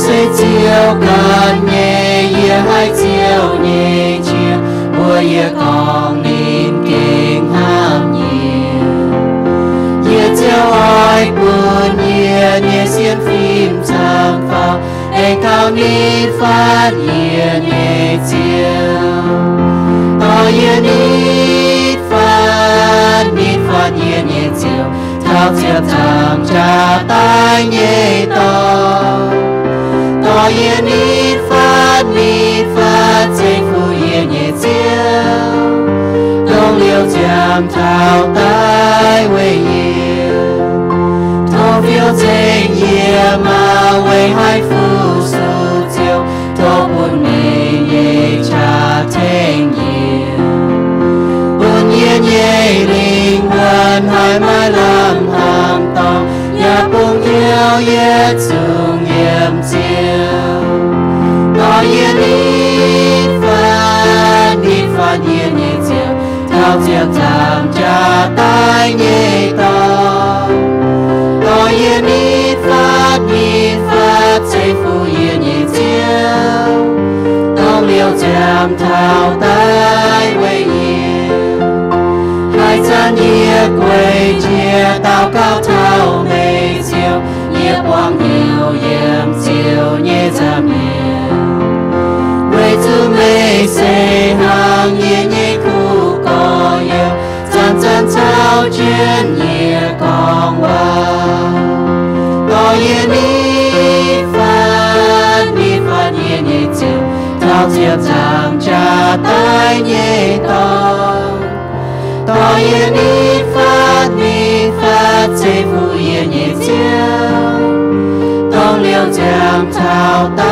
虽久更夜，也还久夜久，我也光临敬汉夜，也叫爱不夜，也先 film 长发，爱靠你发夜也久，哦也你发你发夜也久，他却长着大夜到。Chiều thao tay quê nhiều thọ phiêu trên nhẹ mà quê hai phu su chiều thọ buồn mê nhẹ cha thêm nhiều Buồn nhẹ nhẹ linh quân hai mai làm hàm tòng. Nhà bông yêu yết dùng Thao chiều thảm trả nhẹ to Có yên ít phát ít phát chế phu yên nhẹ chiều Đông liêu chạm thao tai quê yên hai cha nhia quê chia tao cao thao mê chiều nhia quang nhiều yếm chiều nhia cha mẹ quê chữ mê say hàng nhia trên nhẹ con qua có yên đi phát đi phát yên đi chịu tao chịu chẳng trả tay nhẹ tao tao yên đi phát đi phát chế phụ yên nhẹ chịu tao liều chẳng thảo tao